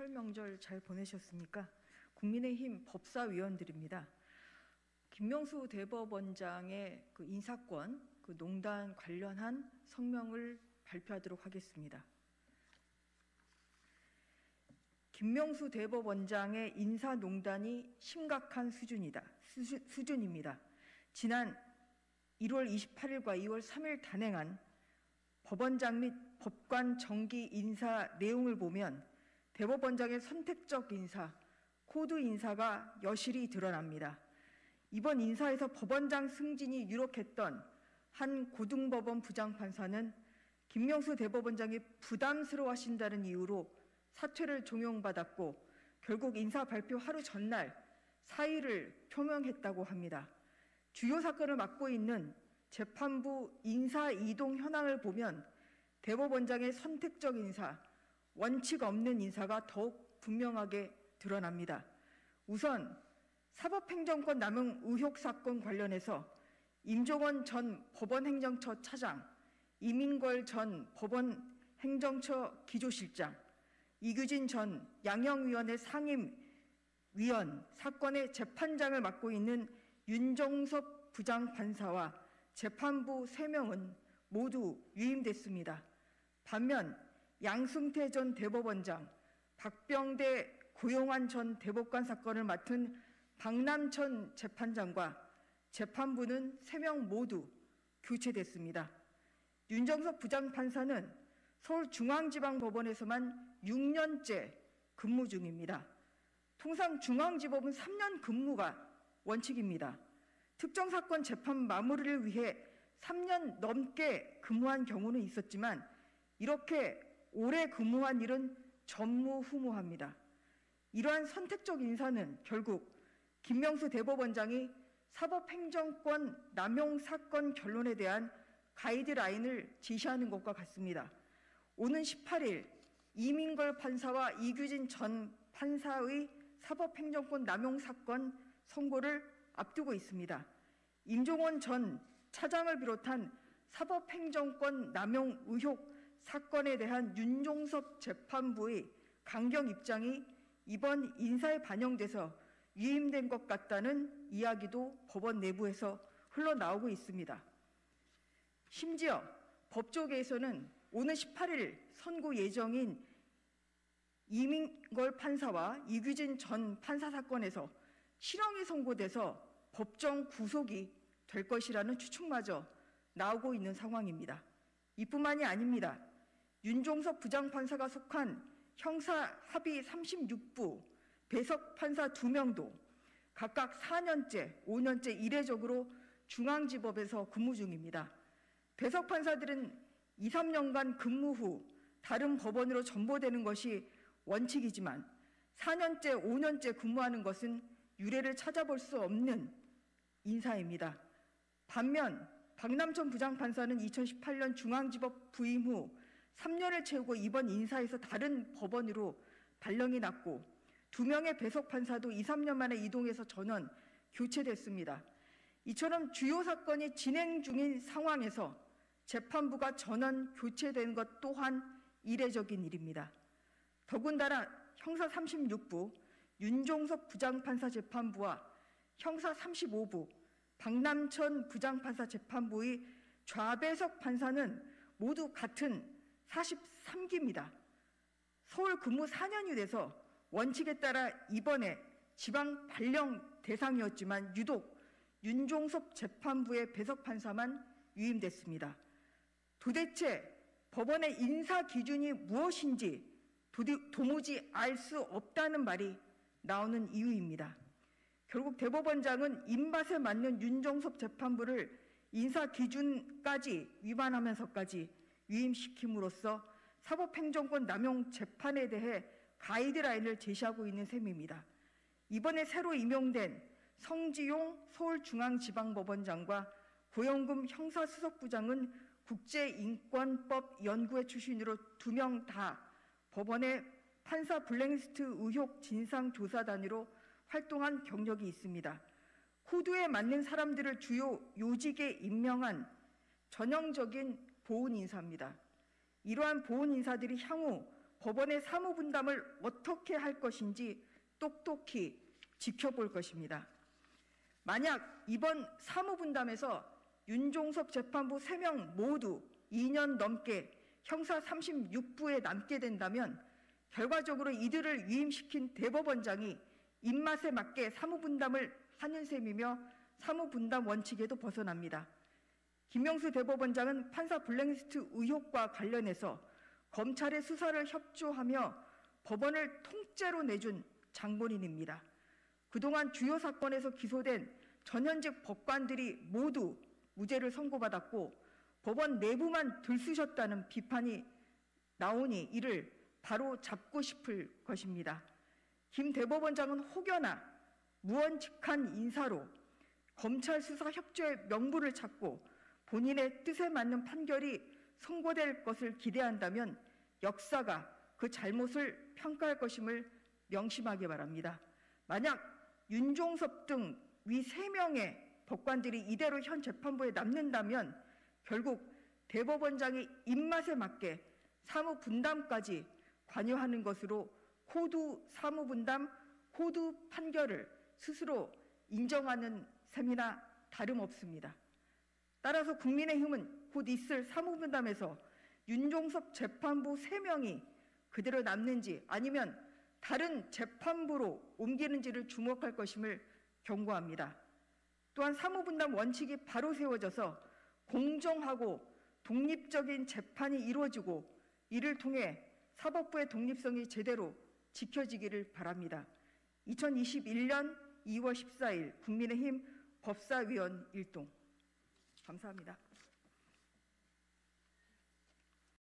설 명절 잘 보내셨습니까? 국민의힘 법사위원들입니다. 김명수 대법원장의 그 인사권, 그 농단 관련한 성명을 발표하도록 하겠습니다. 김명수 대법원장의 인사농단이 심각한 수준이다. 수준, 수준입니다. 지난 1월 28일과 2월 3일 단행한 법원장 및 법관 정기 인사 내용을 보면 대법원장의 선택적 인사, 코드 인사가 여실히 드러납니다. 이번 인사에서 법원장 승진이 유력했던 한 고등법원 부장판사는 김명수 대법원장이 부담스러워하신다는 이유로 사퇴를 종용받았고 결국 인사 발표 하루 전날 사의를 표명했다고 합니다. 주요 사건을 맡고 있는 재판부 인사 이동 현황을 보면 대법원장의 선택적 인사, 원칙 없는 인사가 더욱 분명하게 드러납니다. 우선 사법행정권 남용 의혹 사건 관련해서 임종원 전 법원행정처 차장, 이민걸 전 법원행정처 기조실장, 이규진 전 양형위원회 상임위원 사건의 재판장을 맡고 있는 윤정섭 부장판사와 재판부 3명은 모두 유임됐습니다. 반면 양승태 전 대법원장, 박병대 고용환 전 대법관 사건을 맡은 박남천 재판장과 재판부는 3명 모두 교체됐습니다. 윤정석 부장판사는 서울중앙지방법원에서만 6년째 근무 중입니다. 통상 중앙지법은 3년 근무가 원칙입니다. 특정 사건 재판 마무리를 위해 3년 넘게 근무한 경우는 있었지만 이렇게 오래 근무한 일은 전무후무합니다. 이러한 선택적 인사는 결국 김명수 대법원장이 사법행정권 남용 사건 결론에 대한 가이드라인을 제시하는 것과 같습니다. 오는 18일 이민걸 판사와 이규진 전 판사의 사법행정권 남용 사건 선고를 앞두고 있습니다. 임종원 전 차장을 비롯한 사법행정권 남용 의혹 사건에 대한 윤종섭 재판부의 강경 입장이 이번 인사에 반영돼서 위임된 것 같다는 이야기도 법원 내부에서 흘러나오고 있습니다. 심지어 법조계에서는 오는 18일 선고 예정인 이민걸 판사와 이규진 전 판사 사건에서 실형이 선고돼서 법정 구속이 될 것이라는 추측마저 나오고 있는 상황입니다. 이뿐만이 아닙니다. 윤종석 부장판사가 속한 형사 합의 36부 배석 판사 2명도 각각 4년째, 5년째 이례적으로 중앙지법에서 근무 중입니다. 배석 판사들은 2, 3년간 근무 후 다른 법원으로 전보되는 것이 원칙이지만 4년째, 5년째 근무하는 것은 유례를 찾아볼 수 없는 인사입니다. 반면 박남천 부장판사는 2018년 중앙지법 부임 후 3년을 채우고 이번 인사에서 다른 법원으로 발령이 났고 두 명의 배석 판사도 2, 3년 만에 이동해서 전원 교체됐습니다. 이처럼 주요 사건이 진행 중인 상황에서 재판부가 전원 교체된 것 또한 이례적인 일입니다. 더군다나 형사 36부 윤종석 부장판사 재판부와 형사 35부 박남천 부장판사 재판부의 좌배석 판사는 모두 같은 43기입니다. 서울 근무 4년이 돼서 원칙에 따라 이번에 지방 발령 대상이었지만 유독 윤종섭 재판부의 배석 판사만 유임됐습니다. 도대체 법원의 인사 기준이 무엇인지 도무지 알 수 없다는 말이 나오는 이유입니다. 결국 대법원장은 입맛에 맞는 윤종섭 재판부를 인사 기준까지 위반하면서까지 위임시킴으로써 사법행정권 남용 재판에 대해 가이드라인을 제시하고 있는 셈입니다. 이번에 새로 임용된 성지용 서울중앙지방법원장과 고영금 형사수석부장은 국제인권법 연구회 출신으로 두 명 다 법원의 판사 블랙리스트 의혹 진상조사단으로 활동한 경력이 있습니다. 코드에 맞는 사람들을 주요 요직에 임명한 전형적인 보훈 인사입니다. 이러한 보훈 인사들이 향후 법원의 사무 분담을 어떻게 할 것인지 똑똑히 지켜볼 것입니다. 만약 이번 사무 분담에서 윤종섭 재판부 3명 모두 2년 넘게 형사 36부에 남게 된다면 결과적으로 이들을 위임시킨 대법원장이 입맛에 맞게 사무분담을 하는 셈이며 사무분담 원칙에도 벗어납니다. 김명수 대법원장은 판사 블랙리스트 의혹과 관련해서 검찰의 수사를 협조하며 법원을 통째로 내준 장본인입니다. 그동안 주요 사건에서 기소된 전현직 법관들이 모두 무죄를 선고받았고 법원 내부만 들쑤셨다는 비판이 나오니 이를 바로 잡고 싶을 것입니다. 김 대법원장은 혹여나 무언직한 인사로 검찰 수사 협조의 명분을 찾고 본인의 뜻에 맞는 판결이 선고될 것을 기대한다면 역사가 그 잘못을 평가할 것임을 명심하기 바랍니다. 만약 윤종섭 등위세 명의 법관들이 이대로 현 재판부에 남는다면 결국 대법원장의 입맛에 맞게 사무 분담까지 관여하는 것으로 호두 사무 분담, 호두 판결을 스스로 인정하는 셈이나 다름없습니다. 따라서 국민의힘은 곧 있을 사무분담에서 윤종섭 재판부 3명이 그대로 남는지 아니면 다른 재판부로 옮기는지를 주목할 것임을 경고합니다. 또한 사무분담 원칙이 바로 세워져서 공정하고 독립적인 재판이 이루어지고 이를 통해 사법부의 독립성이 제대로 지켜지기를 바랍니다. 2021년 2월 14일 국민의힘 법사위원 일동 감사합니다.